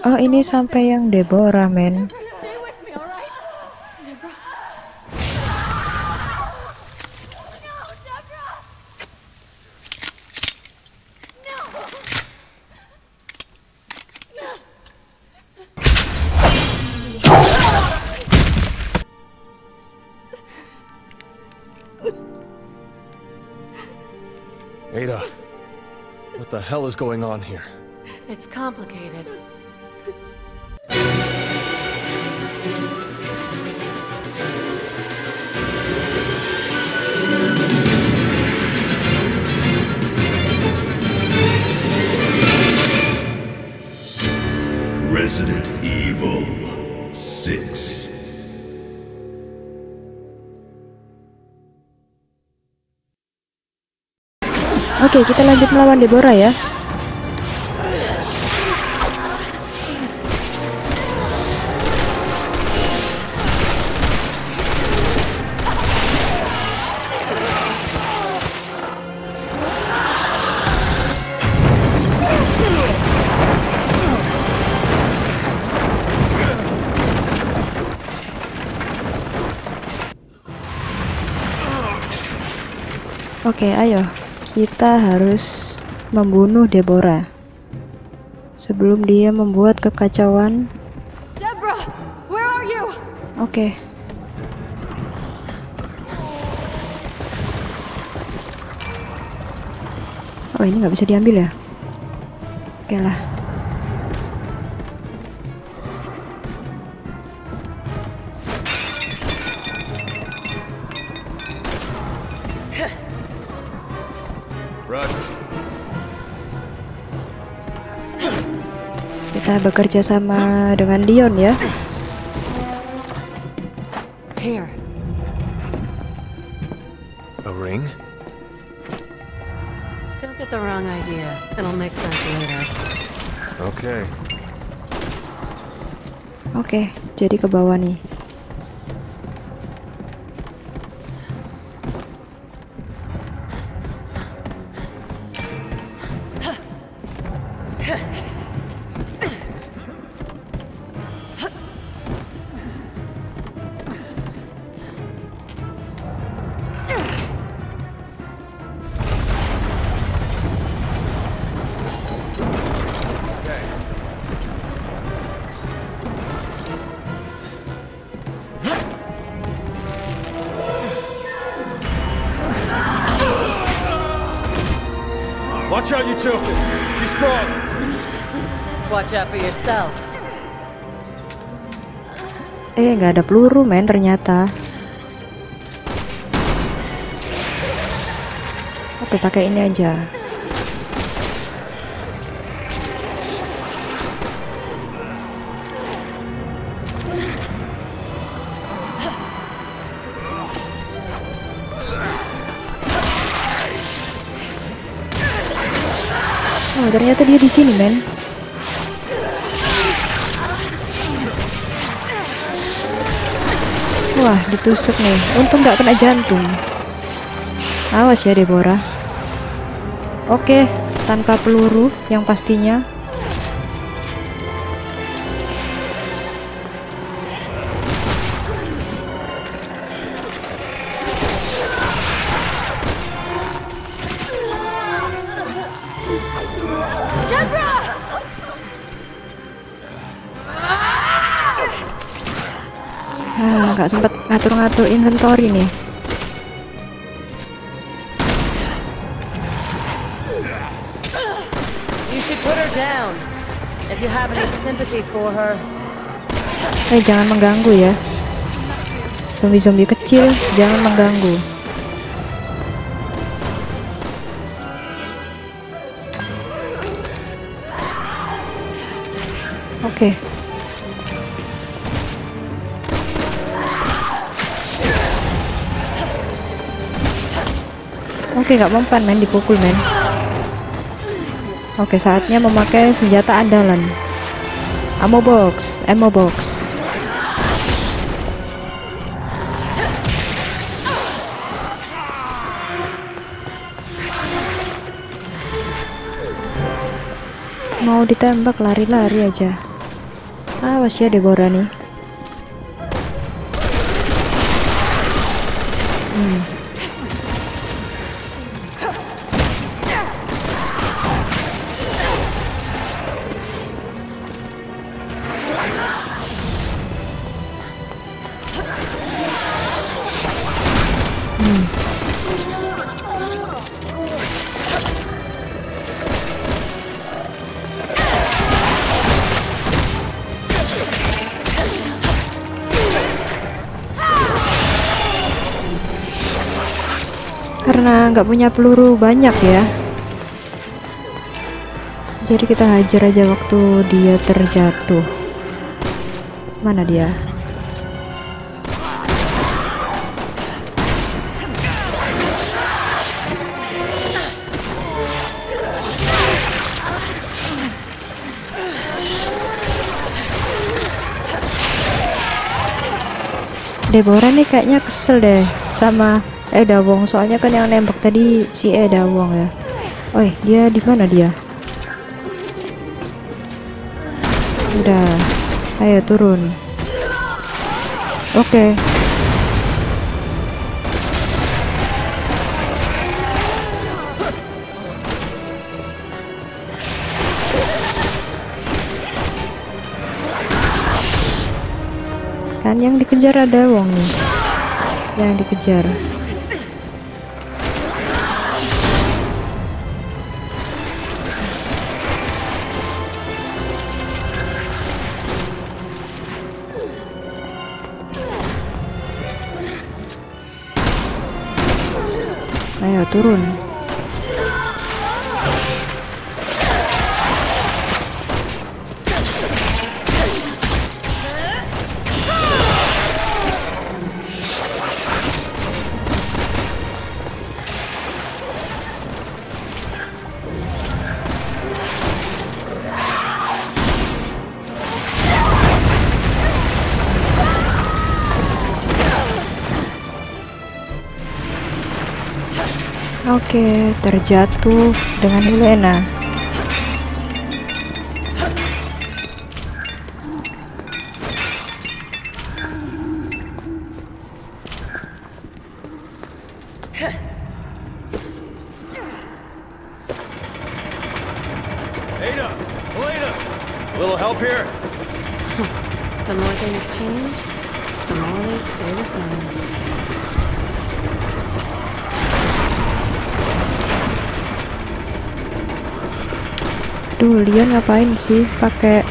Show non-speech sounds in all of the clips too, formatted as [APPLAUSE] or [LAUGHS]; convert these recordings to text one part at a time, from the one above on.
Oh, ini sampai yang Deborah, men. Stay with me, all right? Deborah. No, Deborah. No. Ada, what the hell is going on here? It's complicated. Oke, kita lanjut melawan Deborah ya. Oke, ayo. Kita harus membunuh Deborah. Sebelum dia membuat kekacauan. Oke. Oh, ini nggak bisa diambil ya? Oke lah. Kita bekerja sama dengan Dion ya. Here. A ring? Don't get the wrong idea. It'll make sense later. Okay. Oke, jadi ke bawah nih. Ada peluru, men, ternyata. Oke, pakai ini aja. Oh, ternyata dia di sini, men. Wah, ditusuk nih. Untung nggak kena jantung. Awas ya, Deborah. Oke, tanpa peluru yang pastinya. Sympathy for her. Eh, jangan mengganggu ya. Zombie-zombie kecil, jangan mengganggu. Oke. Oke, nggak mempan men dipukul men. Oke, saatnya memakai senjata andalan. Ammo box, ammo box. Mau ditembak lari-lari aja. Awas ya Deborah nih. Nggak punya peluru banyak ya. Jadi kita hajar aja waktu dia terjatuh. Mana dia? Deborah nih kayaknya kesel deh sama Edawong soalnya kan yang nembak tadi si Edawong ya. Oi, dia di mana dia? Udah. Ayo turun. Oke. Kan yang dikejar ada Wong nih. Yang dikejar. Turun. Oke, terjatuh dengan Helena. Duh, Leon ngapain sih pakai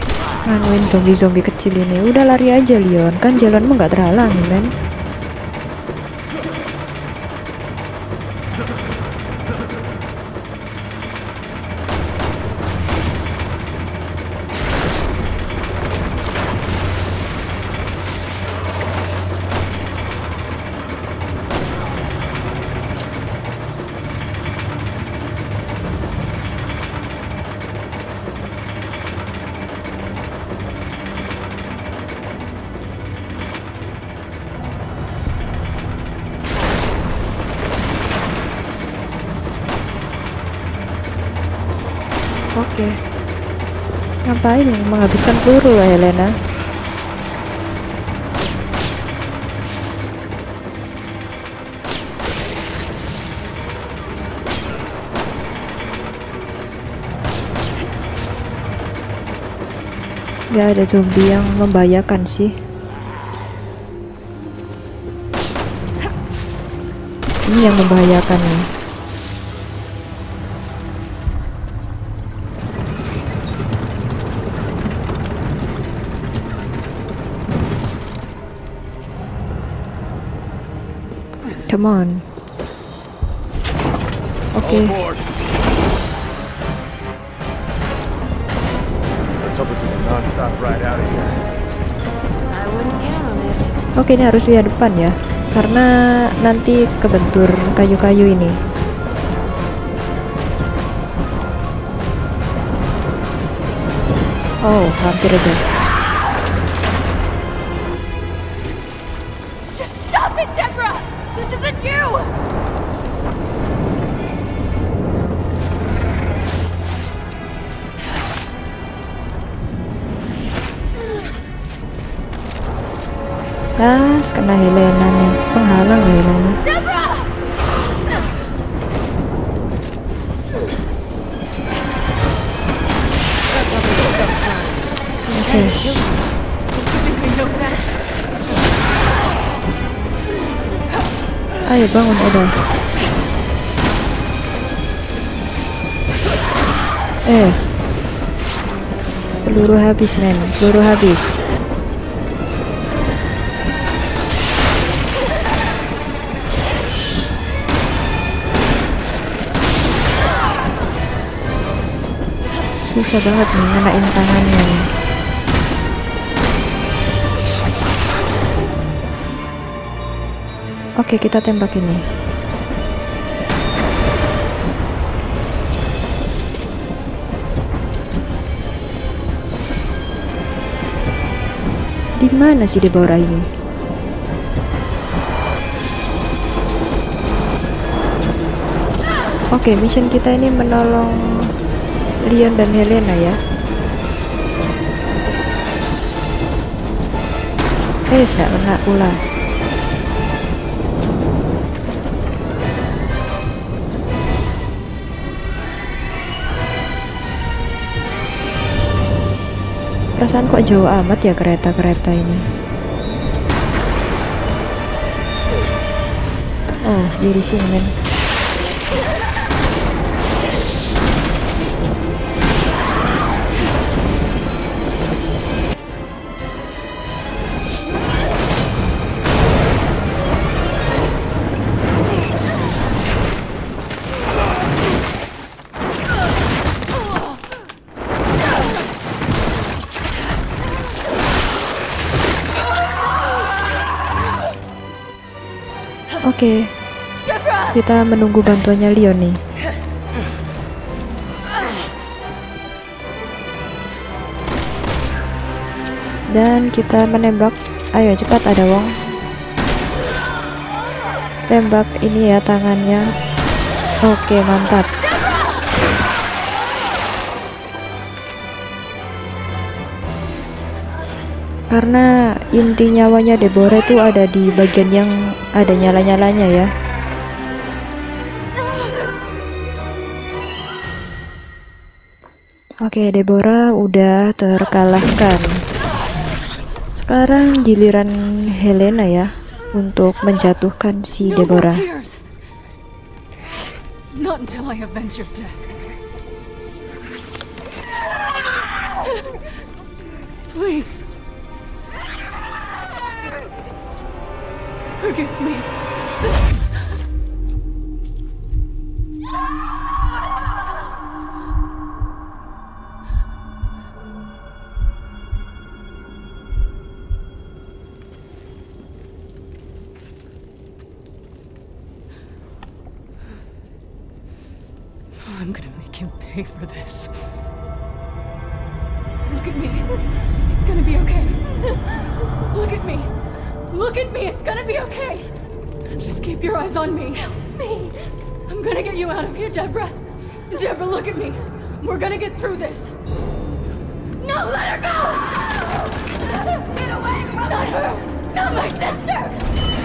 nganuin zombie-zombie kecil ini? Udah lari aja Leon, kan jalanmu nggak terhalangi, men. Oke. Ngapain menghabiskan peluru lah Helena? Gak ada zombie yang membahayakan sih. Ini yang membahayakan nih. Come on. Aboard! Let's hope this is a non-stop ride out of here. I wouldn't count on it. oke ini harus lihat depan ya, karena nanti kebentur kayu-kayu ini. Oh, hampir aja. Ah, kena Helena nih. Penghalang Helena. Oke. Ayo bangun udah. Eh. Peluru habis men, peluru habis. Susah banget nih ngenain tangannya. Oke, kita tembak ini. Di mana sih Deborah ini? Oke, mission kita ini menolong Leon dan Helena ya. Eh, nggak kena pula. Perasaan kok jauh amat ya kereta-kereta ini. Oh, jadi sini men. Kita menunggu bantuannya Leon nih. Dan kita menembak. Ayo cepat ada Wong. Tembak ini ya tangannya. Oke, mantap. Karena inti nyawanya Deborah itu ada di bagian yang ada nyala-nyalanya ya. Oke, Deborah udah terkalahkan. Sekarang giliran Helena ya untuk menjatuhkan si Deborah. tears. Not until I avenge your death. Please. Forgive me. Pay for this. Look at me. It's gonna be okay. Look at me. Look at me. It's gonna be okay. Just keep your eyes on me. Help me. I'm gonna get you out of here, Deborah. Deborah, look at me. We're gonna get through this. No, let her go! Get away from Not her! Not my sister!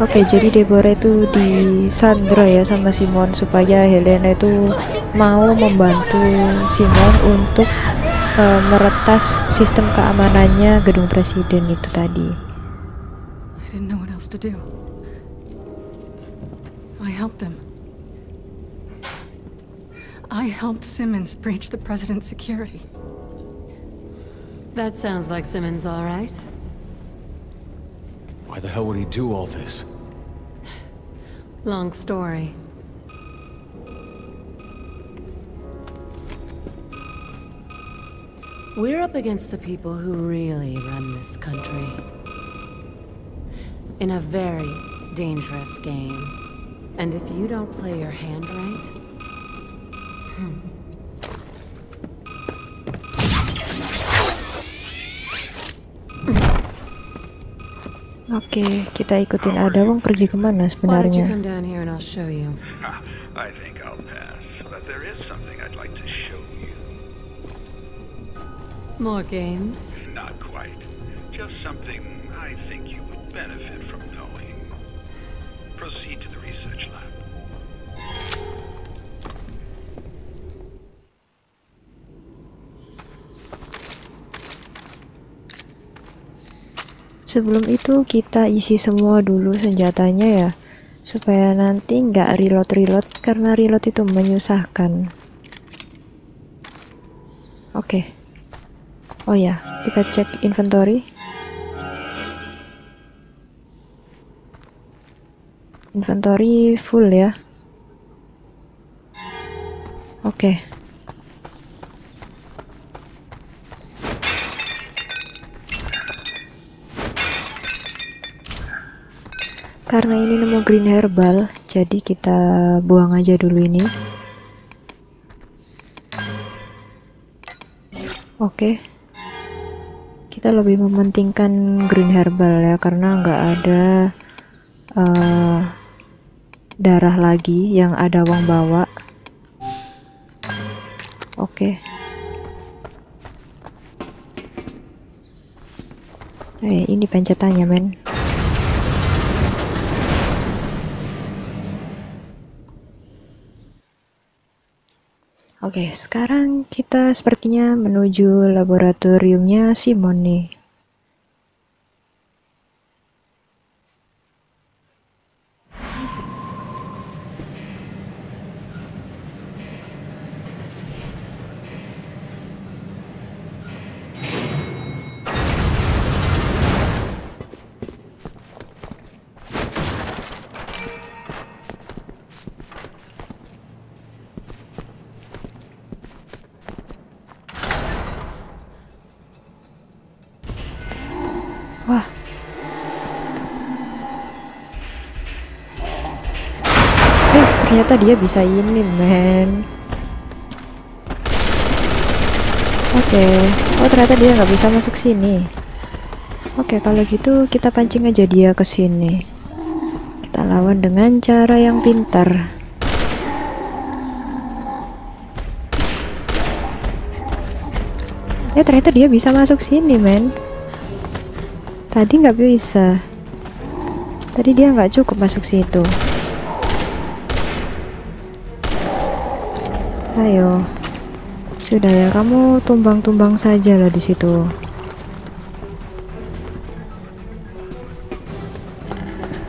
Oke, jadi Deborah itu disandra ya sama Simon supaya Helena itu mau membantu Simon untuk eh, meretas sistem keamanannya gedung presiden itu tadi. I didn't know what else to do. So I helped him. I helped Simmons breach the president's security. That sounds like Simmons, all right. Why the hell would he do all this? Long story. We're up against the people who really run this country. In a very dangerous game. And if you don't play your hand right, hmm, Oke, kita ikutin ada Wong pergi ke mana sebenarnya? come down here and I'll show you. I think I'll pass, but there is something I'd like to show you. More games? Not quite. Just something Sebelum itu kita isi semua dulu senjatanya ya supaya nanti nggak reload-reload karena reload itu menyusahkan. Oke. Oh ya, kita cek inventory. Inventory full ya. Oke. Karena ini nemu green herbal, jadi kita buang aja dulu ini. Oke. Kita lebih mementingkan green herbal ya karena nggak ada eh, darah lagi yang ada wong bawa. Oke. Eh, ini pencetannya, men. Oke, sekarang kita sepertinya menuju laboratoriumnya Simon nih. Ternyata dia bisa ini, men. Oke. Oh, ternyata dia nggak bisa masuk sini. Oke, kalau gitu kita pancing aja dia ke sini. Kita lawan dengan cara yang pintar. Eh, ternyata dia bisa masuk sini, men. Tadi nggak bisa. Tadi dia nggak cukup masuk situ. Ayo. Sudah ya, kamu tumbang-tumbang saja lah di situ.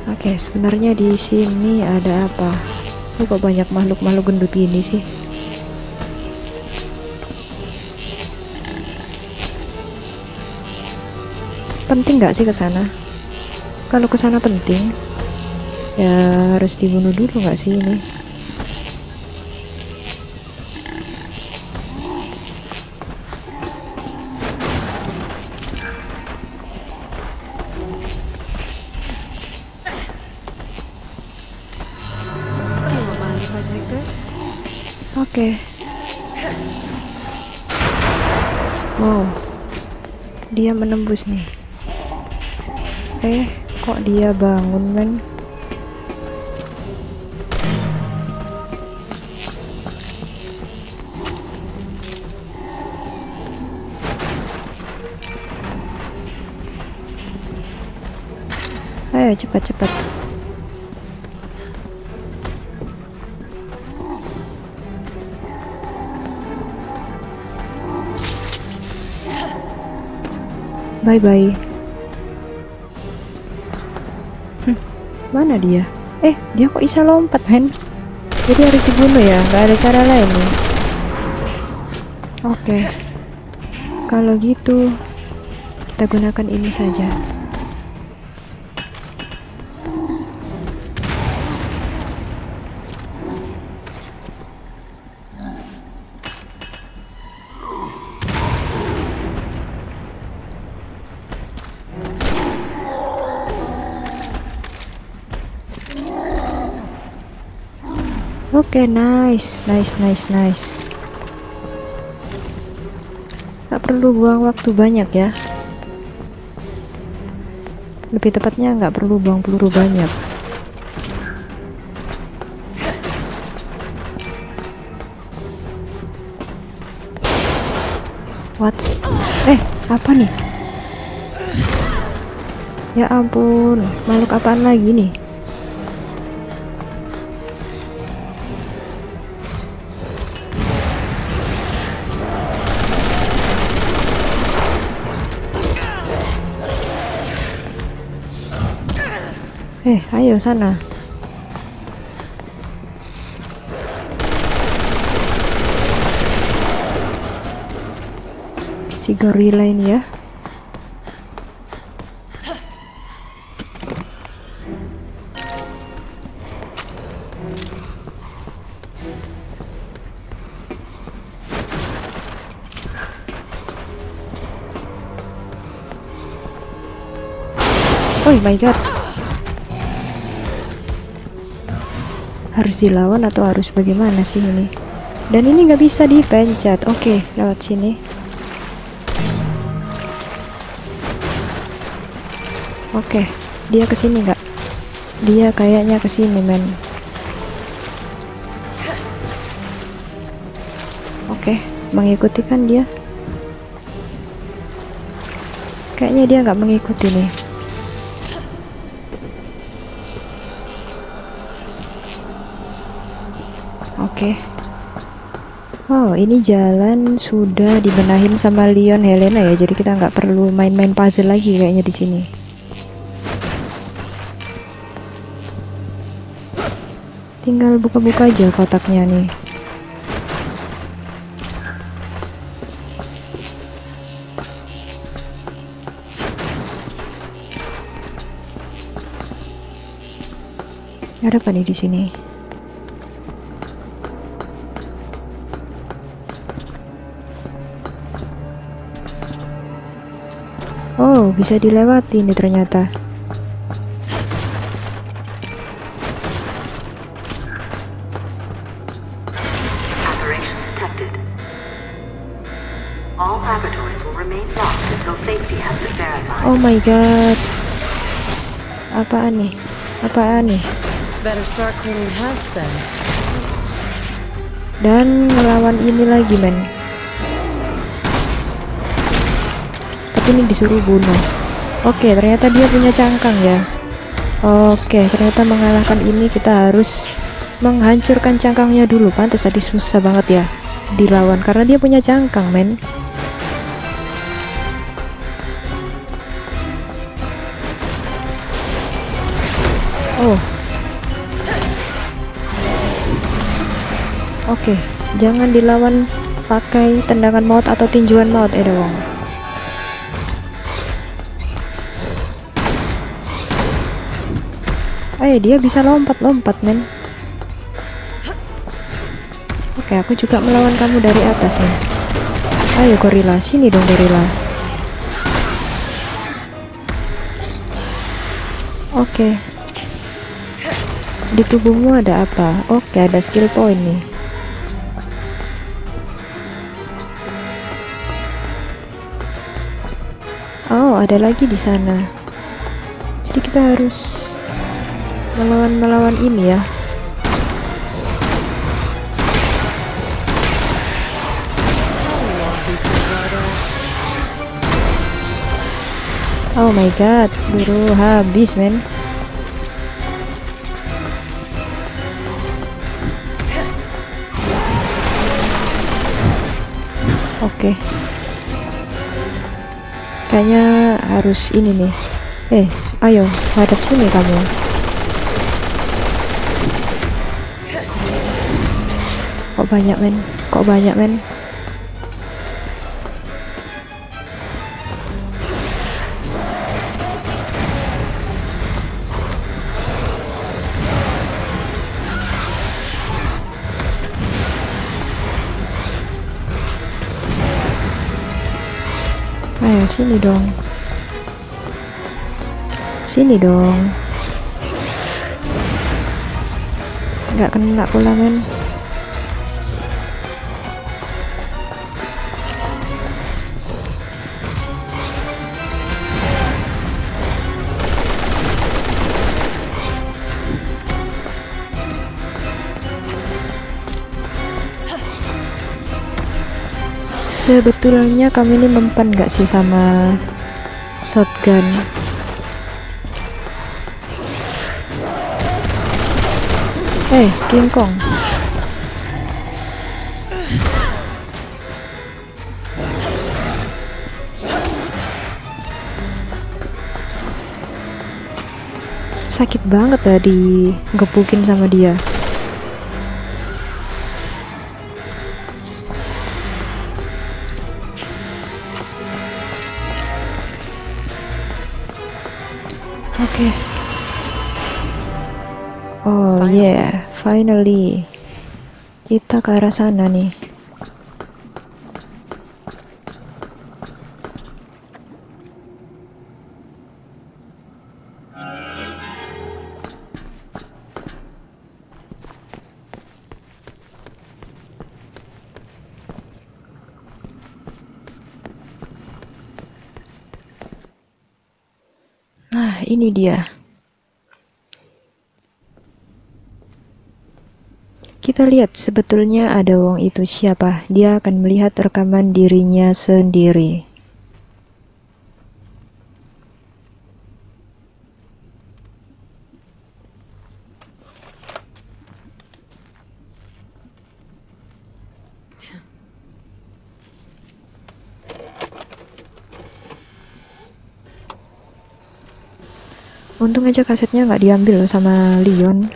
Oke, sebenarnya di sini ada apa? Oh, kok banyak makhluk-makhluk gendut gini sih? penting nggak sih ke sana? Kalau ke sana penting, ya harus dibunuh dulu nggak sih ini? Dia menembus nih. Eh, kok dia bangun men? Ayo cepat cepat. Bye bye. Hmm, mana dia? Eh, dia kok bisa lompat, men? Jadi harus dibunuh ya? Nggak ada cara lain nih. Oke. Kalau gitu, kita gunakan ini saja. Oke, nice, nice, nice, nice. Gak perlu buang waktu banyak ya. Lebih tepatnya nggak perlu buang peluru banyak. What? Eh, apa nih? Ya ampun, makhluk apaan lagi nih? Eh, ayo sana. Si gorila ini ya. Oh my god. Harus dilawan atau harus bagaimana sih ini? Dan ini nggak bisa dipencet. Oke, lewat sini. Oke, dia ke sini nggak? Dia kayaknya ke sini, men. Oke, mengikuti kan dia? Kayaknya dia nggak mengikuti nih. Oke. Oh, ini jalan sudah dibenahin sama Leon Helena ya, jadi kita nggak perlu main-main puzzle lagi kayaknya di sini. Tinggal buka-buka aja kotaknya nih. Ada apa nih di sini? Safety has been verified. Oh my god. Apaan nih? Apaan nih? Dan melawan ini lagi, men. Ini disuruh bunuh. Oke, ternyata dia punya cangkang ya. Oke, ternyata mengalahkan ini kita harus menghancurkan cangkangnya dulu. Pantes tadi susah banget ya dilawan karena dia punya cangkang, men. Oh. Oke, jangan dilawan pakai tendangan maut atau tinjuan maut, eh. Eh, dia bisa lompat-lompat, men. Oke, aku juga melawan kamu dari atas nih. Ayo gorila, sini dong gorila. Oke. Di tubuhmu ada apa? Oke, ada skill point nih. Oh, ada lagi di sana. Jadi kita harus melawan-melawan ini ya. Oh my god, buru habis men. Oke. Kayaknya harus ini nih. Eh, ayo, hadap sini kamu. Banyak men? Kok banyak men? Ayo sini dong. Sini dong. Nggak kena pula men. sebetulnya kami ini mempan gak sih sama shotgun? Eh hey, King Kong. Sakit banget tadi gebukin sama dia. Finally. Kita ke arah sana nih. Kita lihat sebetulnya ada wong itu siapa. Dia akan melihat rekaman dirinya sendiri. Untung aja kasetnya nggak diambil sama Leon.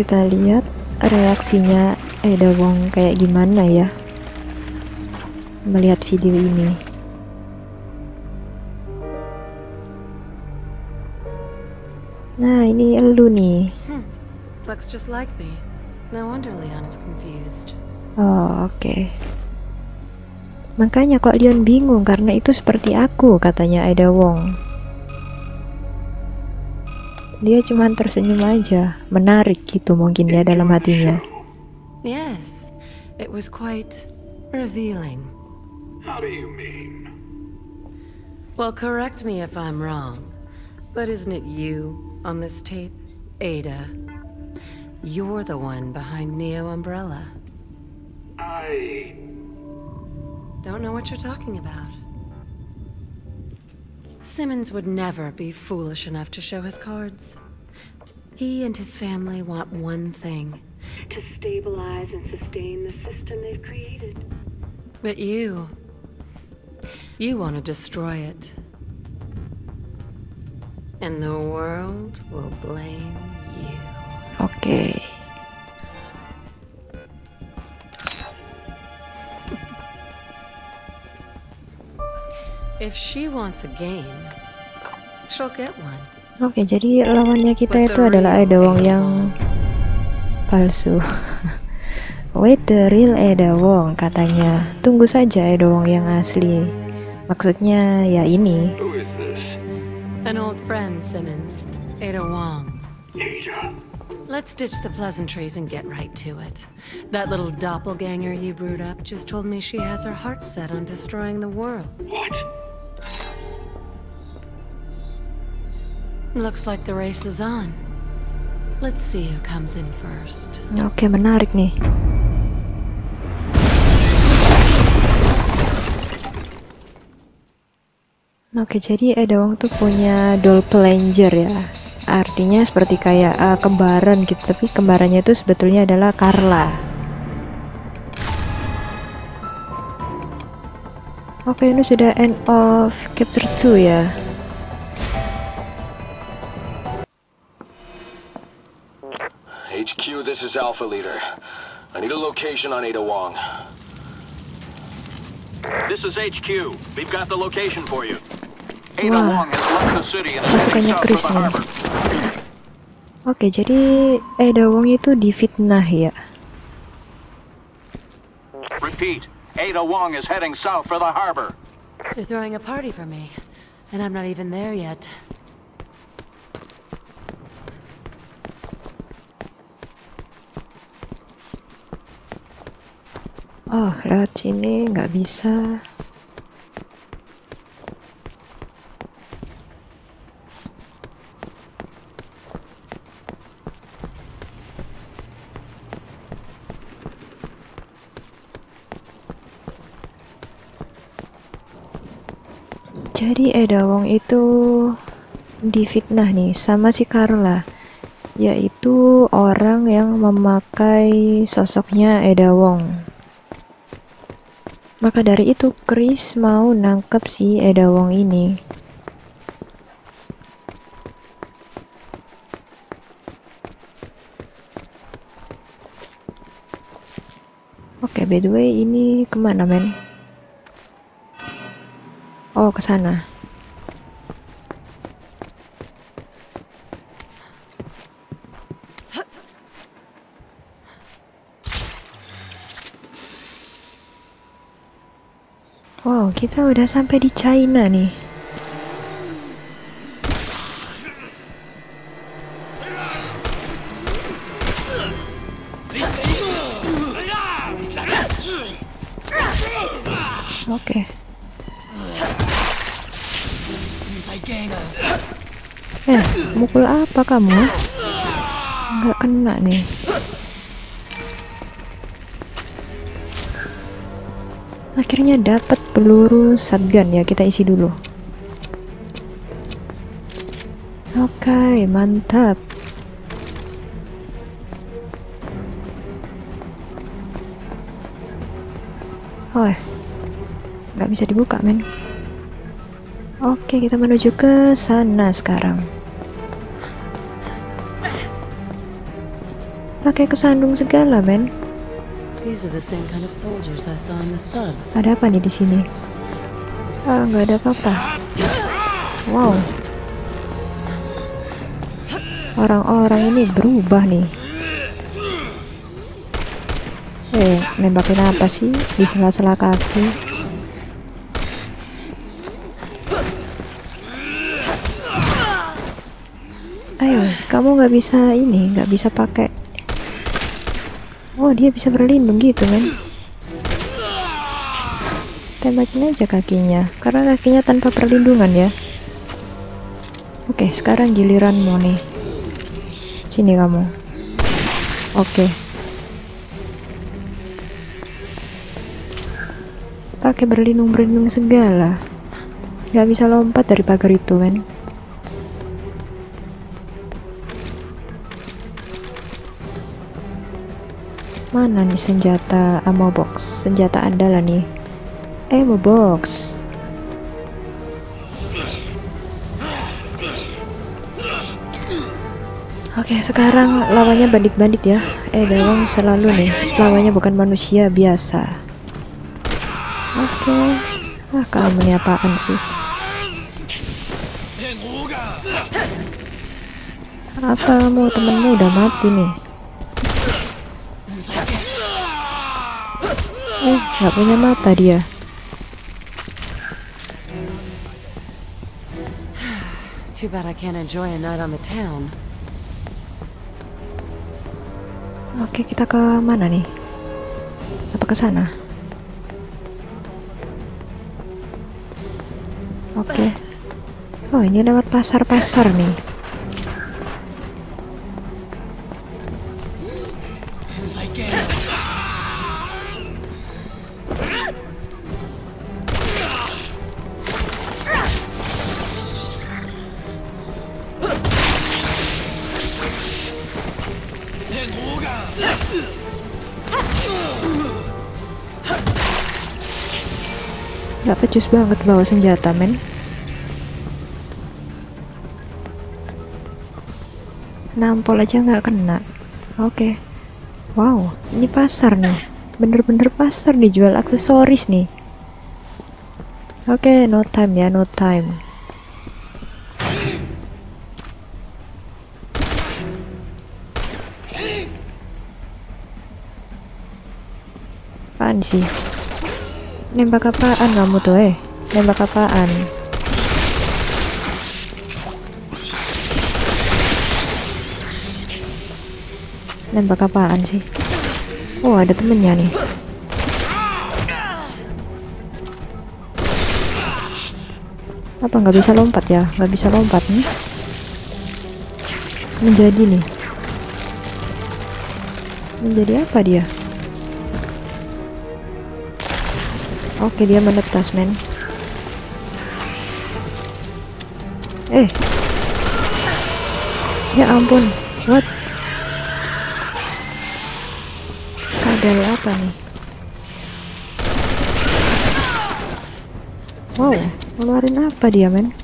Kita lihat reaksinya Eda Wong kayak gimana ya melihat video ini. Nah, ini elu nih. Looks just like me. No wonder Leon is confused. Oh, oke. Makanya kok Leon bingung karena itu seperti aku, katanya Aida Wong. Dia cuma tersenyum aja, menarik gitu mungkin ya dalam hatinya. Yes, it was quite revealing. How do you mean? Well, correct me if I'm wrong, but isn't it you on this tape, Ada? You're the one behind Neo Umbrella. I. Don't know what you're talking about. Simmons would never be foolish enough to show his cards. He and his family want one thing. To stabilize and sustain the system they've created. But you. You want to destroy it. And the world will blame you. Oke. If she wants a game, she'll get one. Oke, jadi lawannya kita itu adalah Aida Wong yang palsu. [LAUGHS] Wait the real Aida Wong katanya. Tunggu saja Aida Wong yang asli. Maksudnya ya ini. Who is this? An old friend, Simmons. Ada Wong. Ada. Let's ditch the pleasantries and get right to it. That little doppelganger you brewed up just told me she has her heart set on destroying the world. What? Looks like the race is on. Let's see who comes in first. Oke, menarik nih. Oke, jadi Ada Wong tuh punya doppelganger ya. Artinya seperti kayak eh, kembaran gitu, tapi kembarannya itu sebetulnya adalah Carla. Oke, ini sudah end of chapter 2 ya. HQ, this is Alpha Leader. I need a location on Ada Wong. This is HQ. We've got the location for you. Ada Wah. Wong has left the city and is Pasukannya heading south Chris for the nih. harbor. Oke, jadi Ada Wong itu difitnah ya. Repeat. Ada Wong is heading south for the harbor. They're throwing a party for me, and I'm not even there yet. Oh, lewat sini nggak bisa. Jadi Edawong itu difitnah nih sama si Carla yaitu orang yang memakai sosoknya Edawong maka dari itu Chris mau nangkep si Edawong ini. Oke, by the way ini ke mana men? Oh, ke sana. Wow, kita udah sampai di China nih. Oke. Eh, mukul apa kamu? Nggak kena nih. Akhirnya dapat peluru shotgun ya, kita isi dulu. Oke, mantap. Oh, nggak bisa dibuka, men. Oke, kita menuju ke sana sekarang. Pakai kesandung segala, men. These are the same kind of soldiers I saw in the sub. Ada apa nih di sini? Ah, nggak ada apa-apa. Wow. Orang-orang ini berubah nih. Eh, nembakin apa sih di sela-sela kaki? Ayo, kamu nggak bisa ini, nggak bisa pakai. Oh, dia bisa berlindung gitu kan? Tembakin aja kakinya, karena kakinya tanpa perlindungan ya. Oke, sekarang giliranmu nih. Sini kamu. Oke. Pakai berlindung-berlindung segala. Gak bisa lompat dari pagar itu kan? Mana nih senjata ammo box? Senjata andalan nih. Ammo box. Oke, sekarang lawannya bandit-bandit ya. Eh, Dawang selalu nih, lawannya bukan manusia biasa. Oke. Ah, kamu ini apaan sih? Apa kamu temenmu udah mati nih? Eh, nggak punya mata dia. Too bad I can't enjoy a night on the town. Oke, kita ke mana nih? Apa ke sana? Oke. Oh, ini lewat pasar-pasar nih. Pecus banget bawa senjata, men. Nampol aja nggak kena. Oke. Wow, ini pasar nih. Bener-bener pasar dijual aksesoris nih. Oke, no time ya, no time. Apaan sih? Nembak apaan kamu tuh eh? Nembak apaan? Nembak apaan sih? Oh ada temennya nih. Apa nggak bisa lompat ya? Nggak bisa lompat nih? Menjadi nih. Menjadi apa dia? Oke dia menetas men Eh. Ya ampun. What? Kadal apa nih? Wow, ngeluarin apa dia, men?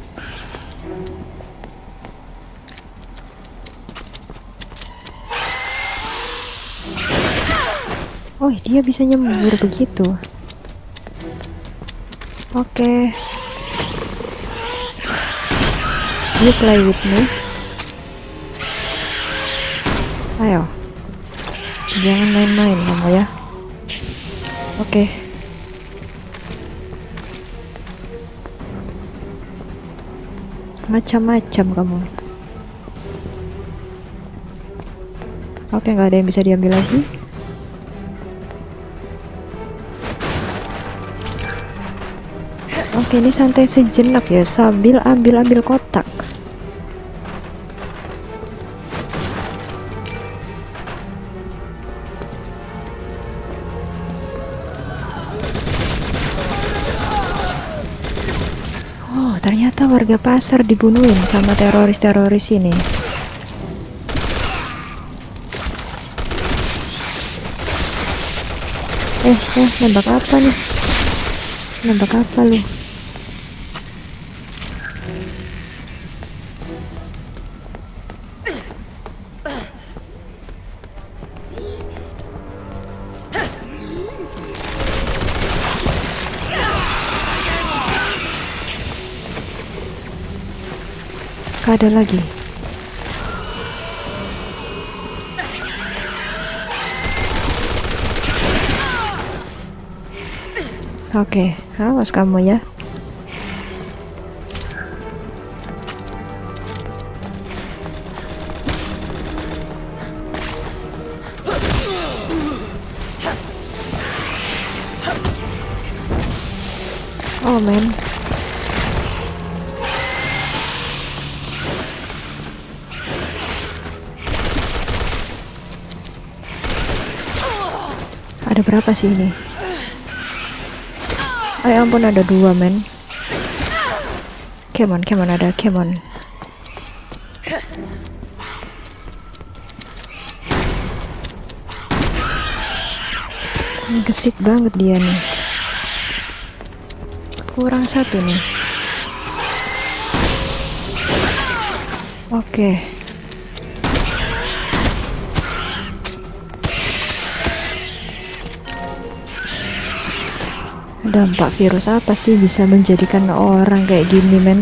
Oh, dia bisa nyembur begitu. Oke. Okay. You play with me. Ayo. Jangan main-main kamu ya. Oke. Okay. Macam-macam kamu. Oke, nggak ada yang bisa diambil lagi. Oke, ini santai sejenak ya sambil ambil-ambil kotak. Oh, ternyata warga pasar dibunuhin sama teroris-teroris ini. Eh, eh, nembak apa nih? Nembak apa lu? Ada lagi Oke, okay. awas kamu ya. Berapa sih ini? Oh ampun ada dua men. Come on, come on ada, come on. Gesik banget dia nih. Kurang satu nih. Oke. Okay. Dampak virus apa sih bisa menjadikan orang kayak gini men?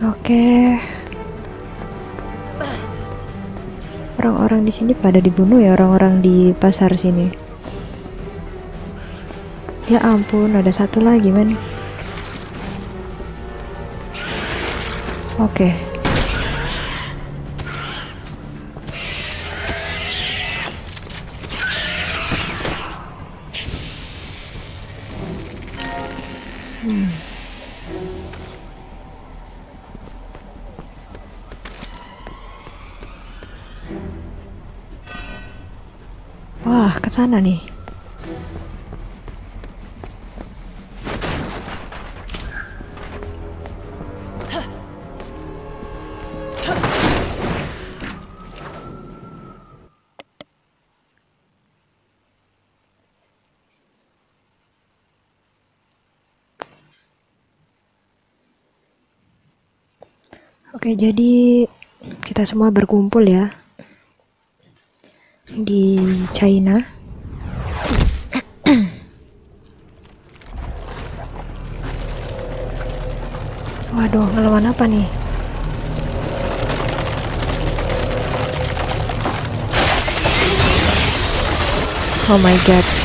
Oke. Orang-orang di sini pada dibunuh ya orang-orang di pasar sini. Ya ampun ada satu lagi men. Oke. Hmm. Sana nih. Oke, jadi kita semua berkumpul ya di China. Waduh, ngelawan apa nih? Oh my god.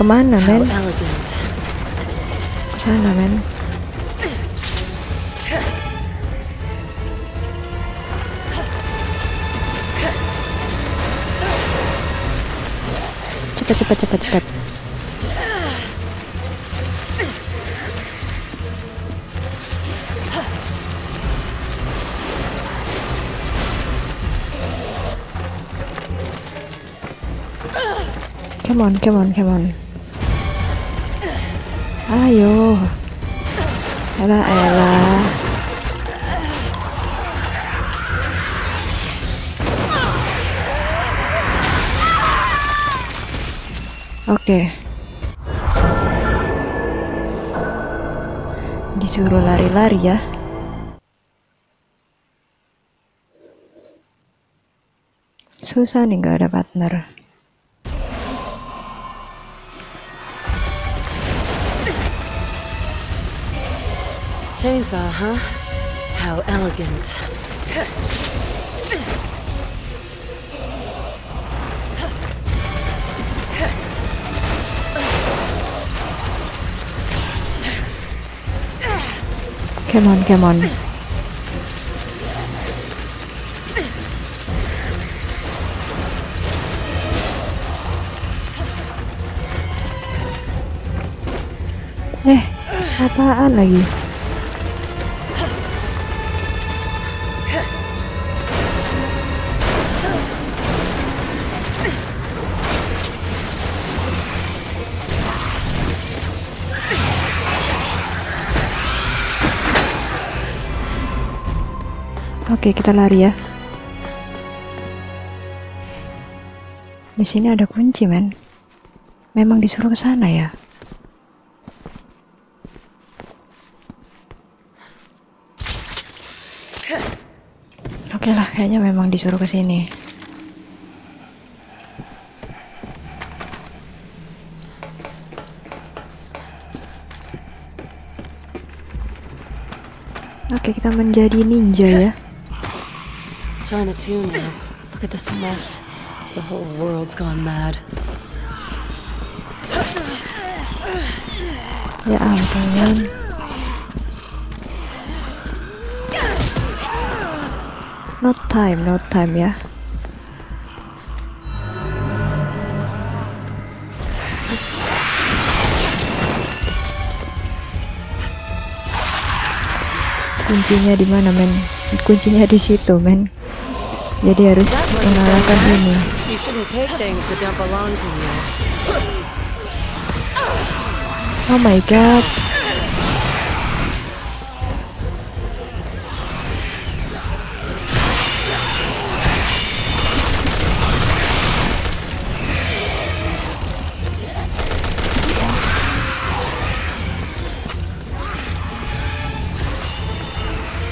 Ke mana men? Ke sana men. Cepat cepat cepat cepat. Come on, come on, come on. Ayo. Elah, elah. Oke. Disuruh lari-lari ya. Susah nih nggak ada partner. Chainsaw, huh? How elegant. Come on, come on. Eh, apaan lagi? Oke, kita lari ya. Di sini ada kunci, men. Memang disuruh ke sana ya. Oke lah, kayaknya memang disuruh ke sini. Oke, kita menjadi ninja ya. Trying to tune now. Look at this mess. The whole world's gone mad. Ya ampun. Not time, not time ya. Kuncinya di mana, men? Kuncinya di situ, men. Jadi harus mengalahkan ini. Oh my god.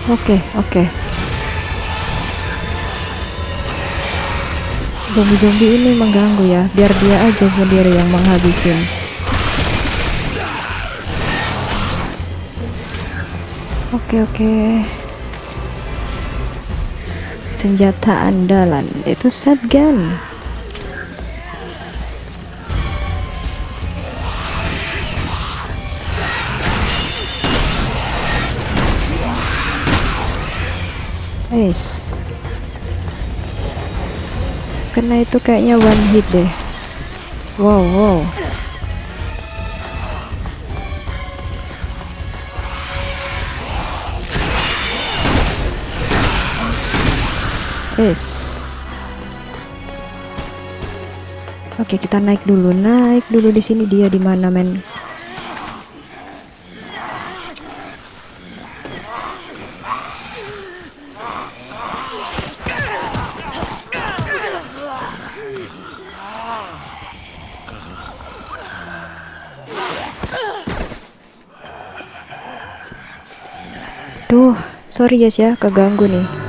Oke, oke. Zombie-zombie ini mengganggu ya, biar dia aja sendiri yang menghabisin. Oke oke. Senjata andalan itu shotgun. Wes. Karena itu kayaknya one hit deh. Wow wow. Yes. Oke, kita naik dulu. Naik dulu di sini dia di mana, men? Duh, sorry guys ya, keganggu nih.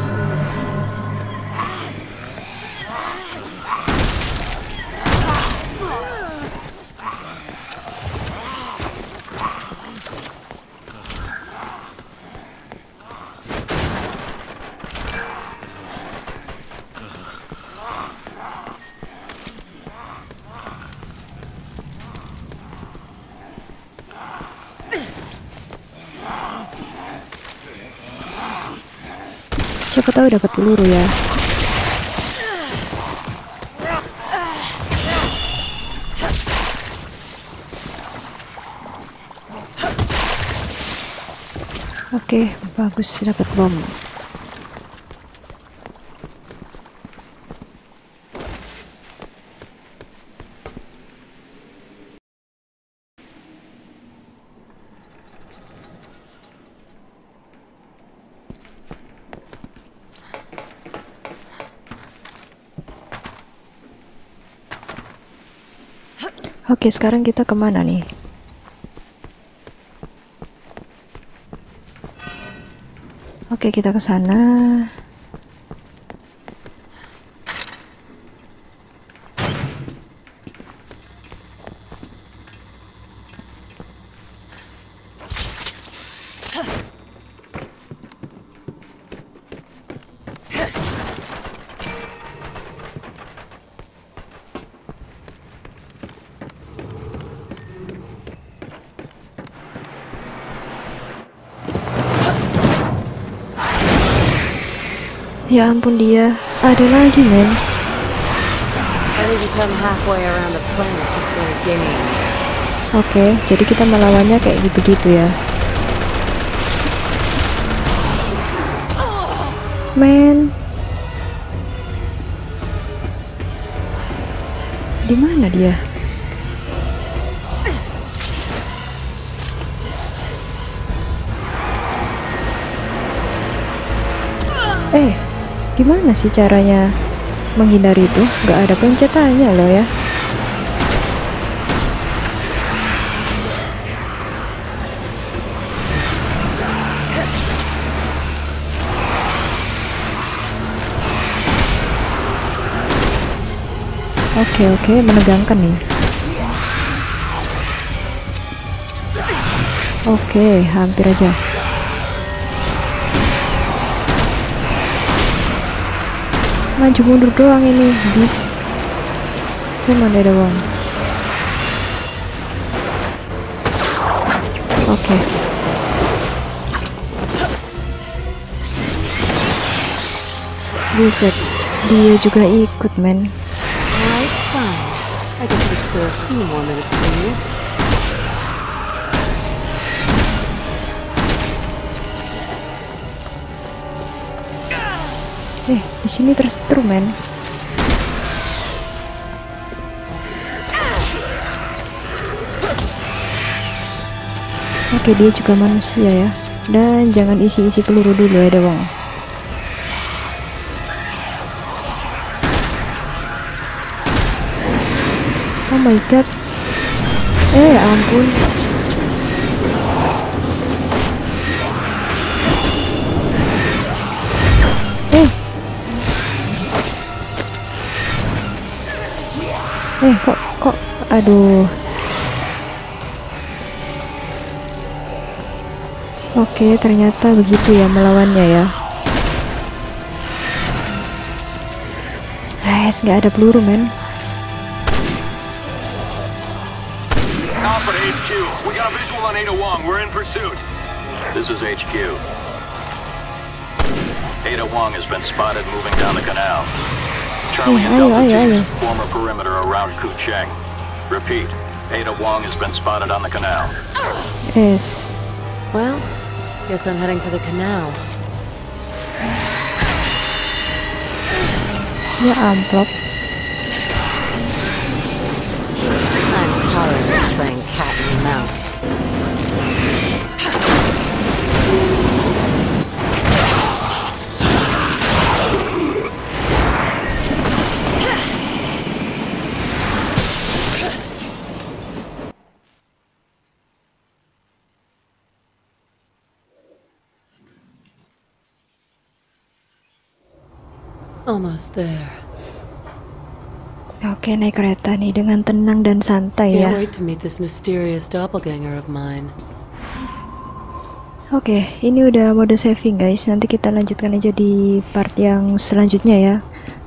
Dapat peluru ya Oke, bagus dapat bom. Oke, sekarang kita ke mana nih? Oke, kita ke sana. Ya ampun dia, ada lagi men. Oke, jadi kita melawannya kayak gitu-gitu ya. Men. Di mana dia? Eh, gimana sih caranya menghindari itu? Gak ada pencetannya loh ya. Oke oke menegangkan nih. Oke hampir aja. Maju mundur doang ini bis. Gimana doang? Oke. Buset, dia juga ikut men. Fine. I guess Eh, di sini tersetrum men. Oke, dia juga manusia ya. Dan jangan isi-isi peluru dulu ya, Dewang. Oh my god. Eh, ya ampun. Aduh. Oke, ternyata begitu ya melawannya ya. Guys, nggak ada peluru, men. Alpha to HQ. We got a visual on Ada Wong. We're in pursuit. This is HQ. Ada Wong has been spotted moving down the canal. Charlie and ayo, ayo, ayo. perimeter around Kucheng. Repeat, Ada Wong has been spotted on the canal. Yes. Well, guess I'm heading for the canal. Ya amplop. I'm tired of playing cat and mouse. Almost there. Oke, naik kereta nih dengan tenang dan santai ya. Can't wait to meet this mysterious doppelganger of mine. Oke, ini udah mode saving guys. Nanti kita lanjutkan aja di part yang selanjutnya ya.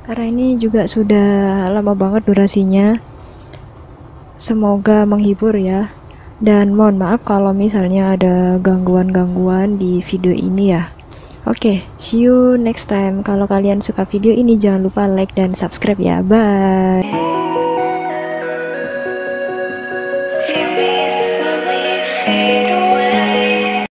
Karena ini juga sudah lama banget durasinya. Semoga menghibur ya. Dan mohon maaf kalau misalnya ada gangguan-gangguan di video ini ya. Oke, see you next time. Kalau kalian suka video ini jangan lupa like dan subscribe ya. Bye.